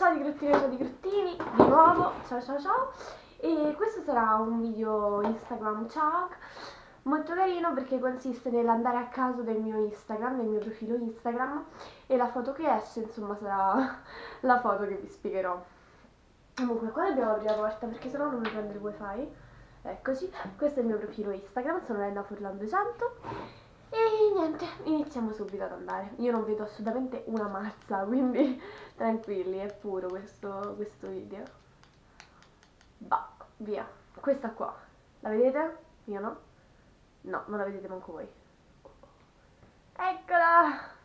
ciao di grottini, ciao di grottini, di nuovo, ciao ciao ciao E questo sarà un video Instagram ciao. Molto carino perché consiste nell'andare a caso del mio Instagram, del mio profilo Instagram E la foto che esce insomma sarà la foto che vi spiegherò. Comunque qua dobbiamo aprire la porta perché sennò non mi prende il wifi. Eccoci, questo è il mio profilo Instagram, sono Elena Furlan 200 e iniziamo subito ad andare. Io non vedo assolutamente una mazza, quindi tranquilli, è puro questo, questo video. Bah, via. Questa qua, la vedete? Io no? No, non la vedete manco voi. Eccola!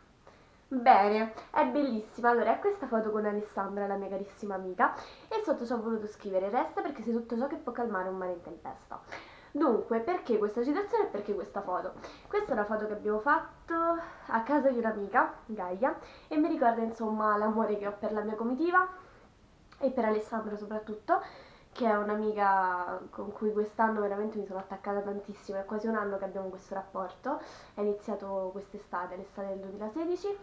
Bene, è bellissima. Allora, è questa foto con Alessandra, la mia carissima amica, e sotto ci ho voluto scrivere resta perché sei tutto ciò che può calmare un mare in tempesta. Dunque, perché questa citazione e perché questa foto? Questa è una foto che abbiamo fatto a casa di un'amica, Gaia, e mi ricorda insomma l'amore che ho per la mia comitiva e per Alessandra soprattutto, che è un'amica con cui quest'anno veramente mi sono attaccata tantissimo, è quasi un anno che abbiamo questo rapporto, è iniziato quest'estate, l'estate del 2016.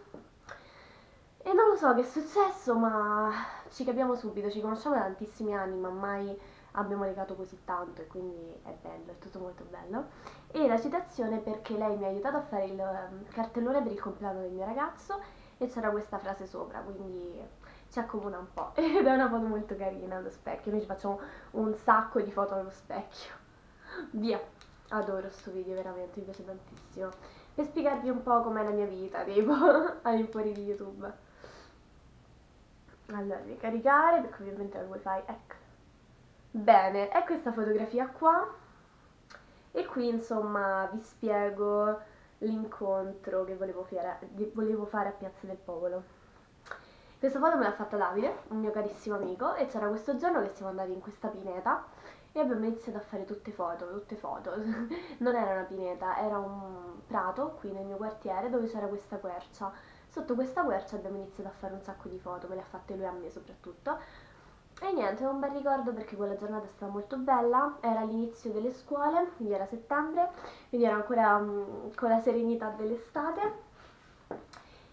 E non lo so che è successo, ma ci capiamo subito, ci conosciamo da tantissimi anni, ma mai abbiamo legato così tanto e quindi è bello, è tutto molto bello. E la citazione perché lei mi ha aiutato a fare il um, cartellone per il compleanno del mio ragazzo e c'era questa frase sopra, quindi ci accomuna un po'. Ed è una foto molto carina allo specchio, noi ci facciamo un sacco di foto allo specchio. Via, adoro questo video, veramente, mi piace tantissimo. Per spiegarvi un po' com'è la mia vita, tipo, all'infuori di YouTube. Allora, ricaricare, perché ovviamente il wifi, ecco. Bene, è questa fotografia qua e qui insomma vi spiego l'incontro che volevo fare, volevo fare, a Piazza del Popolo. Questa foto me l'ha fatta Davide, un mio carissimo amico, e c'era questo giorno che siamo andati in questa pineta e abbiamo iniziato a fare tutte foto, tutte foto. non era una pineta, era un prato qui nel mio quartiere dove c'era questa quercia. Sotto questa quercia abbiamo iniziato a fare un sacco di foto, me le ha fatte lui a me soprattutto e niente, è un bel ricordo perché quella giornata è stata molto bella, era l'inizio delle scuole, quindi era settembre, quindi era ancora um, con la serenità dell'estate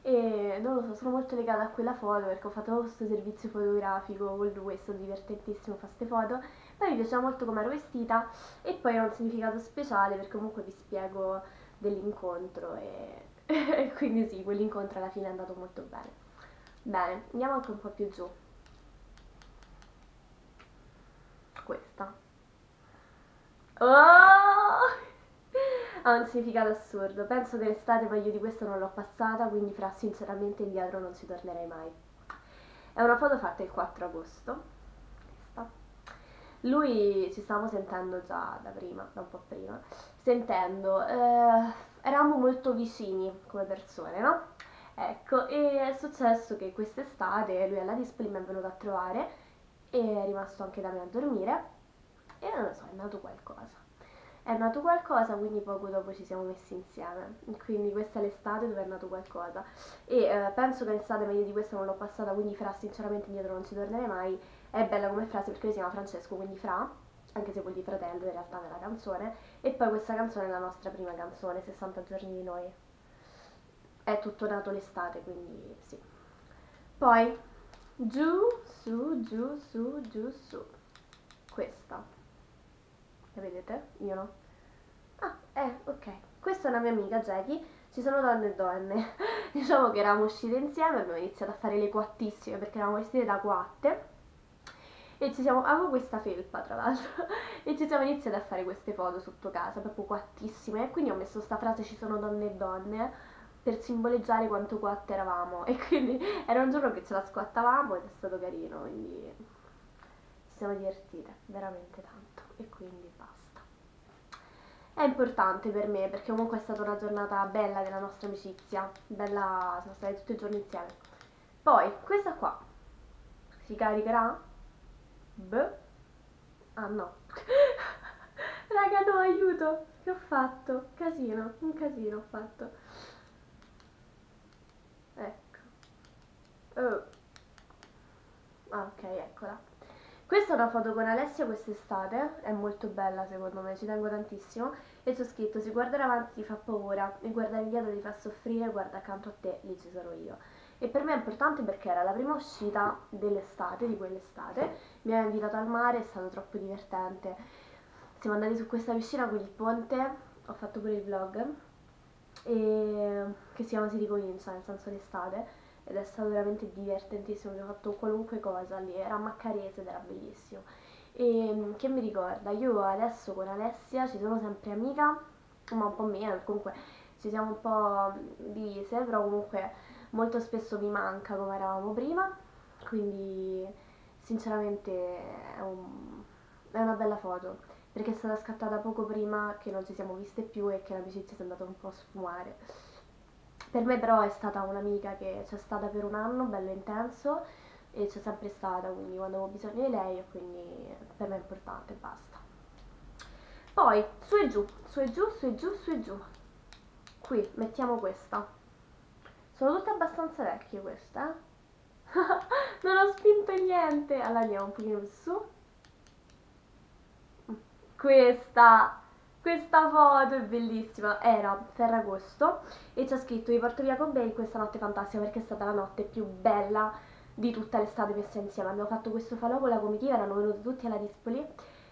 e non lo so, sono molto legata a quella foto perché ho fatto questo servizio fotografico con lui, è stato divertentissimo fare queste foto, poi mi piaceva molto come ero vestita e poi ha un significato speciale perché comunque vi spiego dell'incontro e quindi sì, quell'incontro alla fine è andato molto bene. Bene, andiamo anche un po' più giù. Questa. Oh! Ha un significato assurdo. Penso che l'estate meglio di questo non l'ho passata, quindi fra sinceramente indietro non ci tornerei mai. È una foto fatta il 4 agosto. Questa. Lui ci stavamo sentendo già da prima, da un po' prima. Sentendo, eh, eravamo molto vicini come persone, no? Ecco, e è successo che quest'estate lui alla Dispoli mi è venuto a trovare e è rimasto anche da me a dormire e non lo so, è nato qualcosa. È nato qualcosa, quindi poco dopo ci siamo messi insieme. Quindi questa è l'estate dove è nato qualcosa. E eh, penso che l'estate meglio di questa non l'ho passata, quindi Fra sinceramente indietro non ci tornerei mai. È bella come frase perché si chiama Francesco, quindi Fra, anche se vuol dire fratello in realtà nella canzone. E poi questa canzone è la nostra prima canzone, 60 giorni di noi. È tutto nato l'estate, quindi sì. Poi giù, su, giù, su, giù, su. Questa. La vedete? Io no. Ah, eh, ok. Questa è una mia amica Jackie. Ci sono donne e donne. diciamo che eravamo uscite insieme, abbiamo iniziato a fare le quattissime perché eravamo vestite da quatte. E ci siamo, avevo questa felpa tra l'altro, e ci siamo iniziate a fare queste foto sotto casa, proprio quattissime. Quindi ho messo sta frase ci sono donne e donne per simboleggiare quanto quatte eravamo. E quindi era un giorno che ce la squattavamo ed è stato carino quindi ci siamo divertite veramente tanto. E quindi basta. È importante per me perché comunque è stata una giornata bella della nostra amicizia. Bella, siamo stati tutti i giorni insieme. Poi questa qua. Si caricherà? Beh. ah no. Raga no aiuto. Che ho fatto? casino un casino ho fatto Oh. Ah, ok, eccola. Questa è una foto con Alessia quest'estate, è molto bella secondo me, ci tengo tantissimo. E c'è scritto, se guardare avanti ti fa paura e guardare indietro ti fa soffrire, guarda accanto a te, lì ci sarò io. e per me è importante perché era la prima uscita dell'estate, di quell'estate, mi aveva invitato al mare, è stato troppo divertente. Siamo andati su questa piscina con il ponte, ho fatto pure il vlog, e, che si chiama Si ricomincia, nel senso l'estate, ed è stato veramente divertentissimo, abbiamo fatto qualunque cosa lì, era Maccarese ed era bellissimo. E che mi ricorda, io adesso con Alessia ci sono sempre amica, ma un po' meno, comunque ci siamo un po' divise, però comunque molto spesso mi manca come eravamo prima, quindi sinceramente è, un, è una bella foto, perché è stata scattata poco prima che non ci siamo viste più e che l'amicizia è andata un po' a sfumare. Per me però è stata un'amica che c'è stata per un anno, bello intenso, e c'è sempre stata, quindi quando avevo bisogno di lei, quindi per me è importante, basta. Poi, su e giù, su e giù, su e giù, su e giù. Qui, mettiamo questa. Sono tutte abbastanza vecchie queste, eh? non ho spinto niente. Allora andiamo un pochino più su. Questa, questa foto è bellissima. Era Ferragosto e c'è scritto vi porto via con me in questa notte fantastica perché è stata la notte più bella di tutta l'estate messa insieme. Abbiamo fatto questo falò con la comitiva, erano venuti tutti alla Dispoli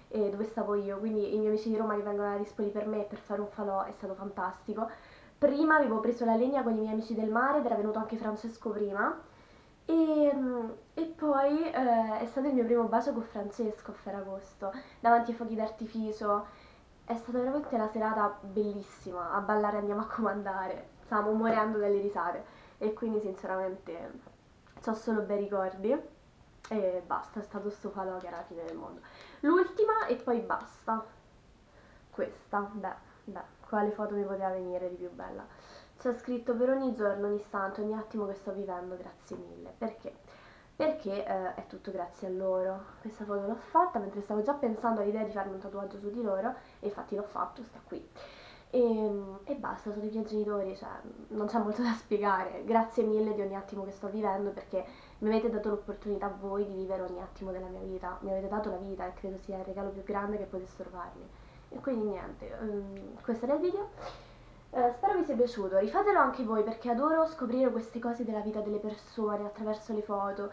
eh, dove stavo io, quindi i miei amici di Roma che vengono alla Dispoli per me per fare un falò è stato fantastico prima avevo preso la legna con i miei amici del mare ed era venuto anche Francesco prima e, e poi eh, è stato il mio primo bacio con Francesco a Ferragosto davanti ai fuochi d'artificio è stata veramente una serata bellissima a ballare andiamo a comandare stavamo morendo dalle risate e quindi sinceramente ho solo bei ricordi e basta, è stato sto falò che era la fine del mondo l'ultima e poi basta questa, beh Beh, quale foto mi poteva venire di più bella? C'è scritto per ogni giorno, ogni istante, ogni attimo che sto vivendo, grazie mille. Perché? Perché eh, è tutto grazie a loro. Questa foto l'ho fatta mentre stavo già pensando all'idea di farmi un tatuaggio su di loro e infatti l'ho fatto, sta qui. E, ehm, e, basta, sono i miei genitori, cioè non c'è molto da spiegare. Grazie mille di ogni attimo che sto vivendo perché mi avete dato l'opportunità voi di vivere ogni attimo della mia vita. Mi avete dato la vita e credo sia il regalo più grande che potessero farmi e quindi niente um, questo era il video uh, spero vi sia piaciuto rifatelo anche voi perché adoro scoprire queste cose della vita delle persone attraverso le foto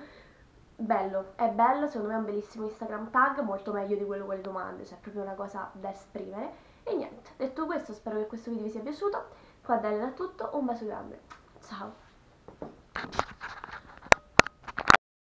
bello, è bello, secondo me è un bellissimo Instagram tag, molto meglio di quello con le domande, cioè proprio una cosa da esprimere. E niente, detto questo, spero che questo video vi sia piaciuto. Qua da Elena è tutto, un bacio grande. Ciao!